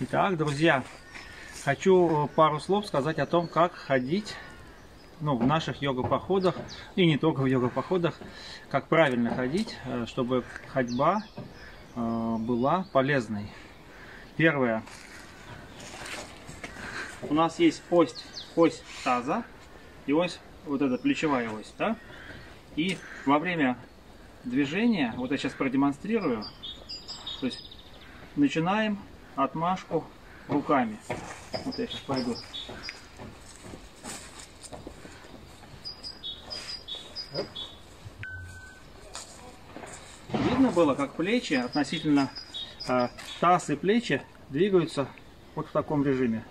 Итак, друзья, хочу э, пару слов сказать о том, как ходить ну, в наших йога-походах, и не только в йога-походах, как правильно ходить, э, чтобы ходьба э, была полезной. Первое. У нас есть ось, ось таза и ось, вот эта плечевая ось, да? И во время движения, вот я сейчас продемонстрирую, то есть начинаем отмашку руками. Вот я сейчас пойду. Видно было, как плечи относительно э, таз и плечи двигаются вот в таком режиме.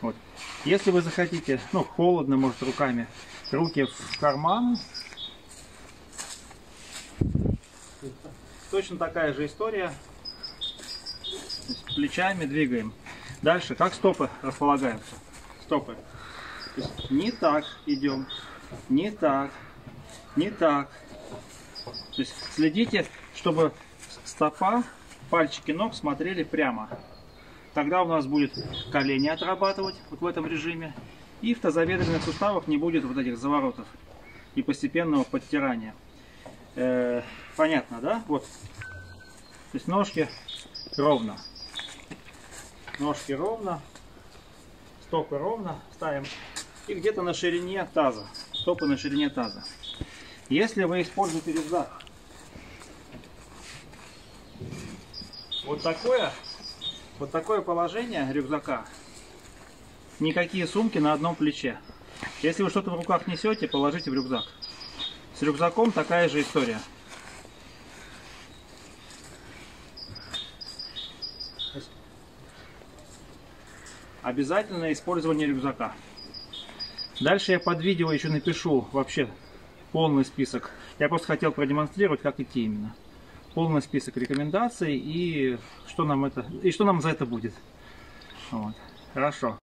Вот. Если вы захотите, ну, холодно, может, руками, руки в карман. Точно такая же история. Плечами двигаем. Дальше, как стопы располагаются. Стопы. Не так идем, не так, не так. То есть следите, чтобы стопа, пальчики ног смотрели прямо. Тогда у нас будет колени отрабатывать вот в этом режиме. И в тазобедренных суставах не будет вот этих заворотов и постепенного подтирания. Э, понятно, да? Вот. То есть ножки ровно. Ножки ровно. Стопы ровно ставим. И где-то на ширине таза. Стопы на ширине таза. Если вы используете рюкзак, вот такое, вот такое положение рюкзака, никакие сумки на одном плече. Если вы что-то в руках несете, положите в рюкзак. С рюкзаком такая же история. Обязательное использование рюкзака. Дальше я под видео еще напишу вообще полный список. Я просто хотел продемонстрировать, как идти именно. Полный список рекомендаций и что нам это и что нам за это будет. Вот. Хорошо.